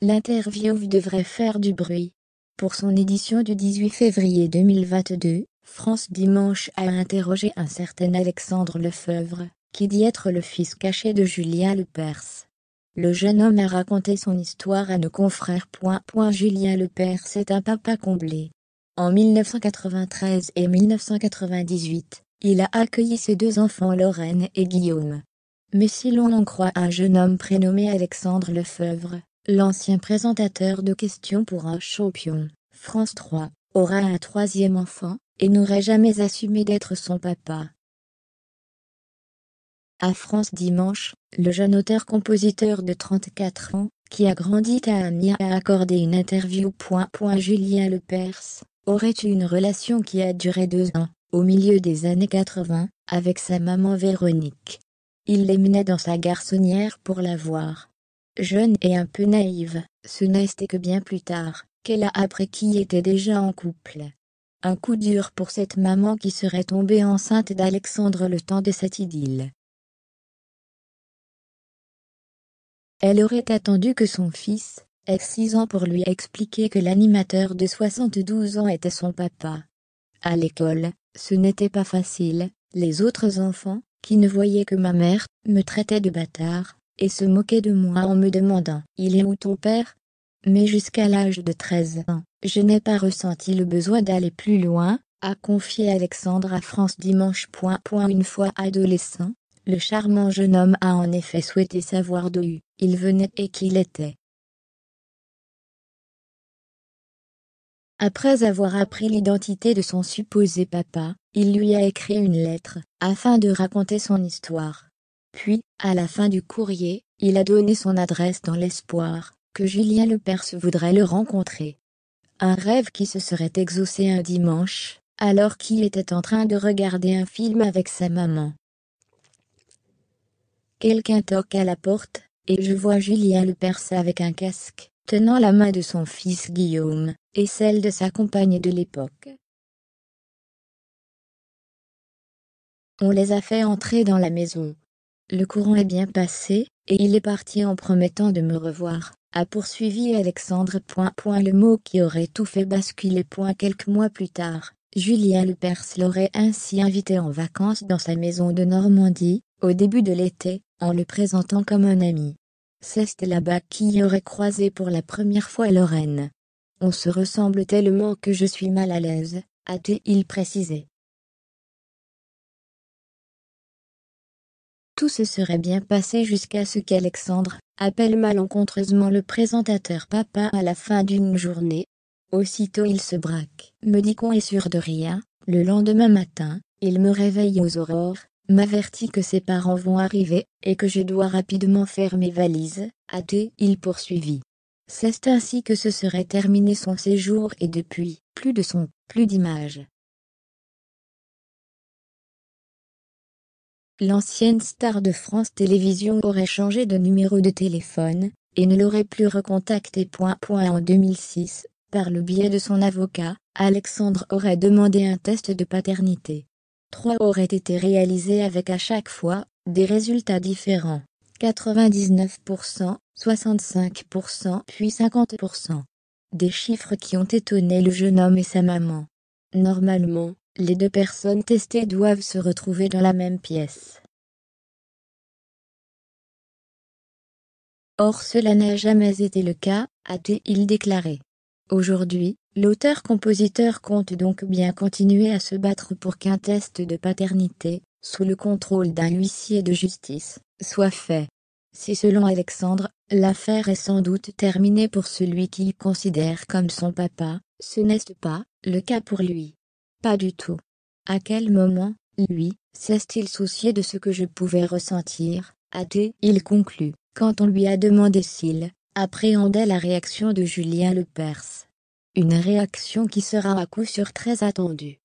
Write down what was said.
l'interview devrait faire du bruit. Pour son édition du 18 février 2022, France Dimanche a interrogé un certain Alexandre Lefebvre, qui dit être le fils caché de Julien Lepers. Le jeune homme a raconté son histoire à nos confrères. Julien Lepers est un papa comblé. En 1993 et 1998, il a accueilli ses deux enfants Lorraine et Guillaume. Mais si l'on en croit un jeune homme prénommé Alexandre Lefebvre, l'ancien présentateur de questions pour un champion, France 3, aura un troisième enfant, et n'aurait jamais assumé d'être son papa. À France Dimanche, le jeune auteur-compositeur de 34 ans, qui a grandi à Amiens a accordé une interview. Julien Lepers, aurait eu une relation qui a duré deux ans, au milieu des années 80, avec sa maman Véronique. Il l'émenait dans sa garçonnière pour la voir. Jeune et un peu naïve, ce n'est que bien plus tard, qu'elle a appris qui était déjà en couple. Un coup dur pour cette maman qui serait tombée enceinte d'Alexandre le temps de cette idylle. Elle aurait attendu que son fils, ait six ans pour lui expliquer que l'animateur de 72 ans était son papa. À l'école, ce n'était pas facile, les autres enfants, qui ne voyaient que ma mère, me traitaient de bâtard, et se moquaient de moi en me demandant « Il est où ton père ?» Mais jusqu'à l'âge de 13 ans, je n'ai pas ressenti le besoin d'aller plus loin, a confié Alexandre à France Dimanche. Une fois adolescent, le charmant jeune homme a en effet souhaité savoir d'où il venait et qui il était. Après avoir appris l'identité de son supposé papa, il lui a écrit une lettre, afin de raconter son histoire. Puis, à la fin du courrier, il a donné son adresse dans l'espoir que Julien Lepers voudrait le rencontrer. Un rêve qui se serait exaucé un dimanche, alors qu'il était en train de regarder un film avec sa maman. Quelqu'un toque à la porte, et je vois Julien Lepers avec un casque, tenant la main de son fils Guillaume, et celle de sa compagne de l'époque. On les a fait entrer dans la maison. Le courant est bien passé, et il est parti en promettant de me revoir a poursuivi Alexandre. Le mot qui aurait tout fait basculer. Quelques mois plus tard, Julien Lepers l'aurait ainsi invité en vacances dans sa maison de Normandie, au début de l'été, en le présentant comme un ami. C'est là-bas qui aurait croisé pour la première fois Lorraine. On se ressemble tellement que je suis mal à l'aise, a-t-il précisé. Tout se serait bien passé jusqu'à ce qu'Alexandre appelle malencontreusement le présentateur papa à la fin d'une journée. Aussitôt il se braque, me dit qu'on est sûr de rien. Le lendemain matin, il me réveille aux aurores, m'avertit que ses parents vont arriver, et que je dois rapidement faire mes valises, a-t-il poursuivi. C'est ainsi que se serait terminé son séjour et depuis, plus de son, plus d'images. L'ancienne star de France Télévisions aurait changé de numéro de téléphone, et ne l'aurait plus recontacté. En 2006, par le biais de son avocat, Alexandre aurait demandé un test de paternité. Trois auraient été réalisés avec à chaque fois, des résultats différents. 99%, 65% puis 50%. Des chiffres qui ont étonné le jeune homme et sa maman. Normalement, les deux personnes testées doivent se retrouver dans la même pièce. Or cela n'a jamais été le cas, a-t-il déclaré. Aujourd'hui, l'auteur-compositeur compte donc bien continuer à se battre pour qu'un test de paternité, sous le contrôle d'un huissier de justice, soit fait. Si selon Alexandre, l'affaire est sans doute terminée pour celui qu'il considère comme son papa, ce n'est pas le cas pour lui. Pas du tout. À quel moment, lui, s'est-il soucié de ce que je pouvais ressentir? A-t-il conclut, quand on lui a demandé s'il appréhendait la réaction de Julien Lepers. Une réaction qui sera à coup sûr très attendue.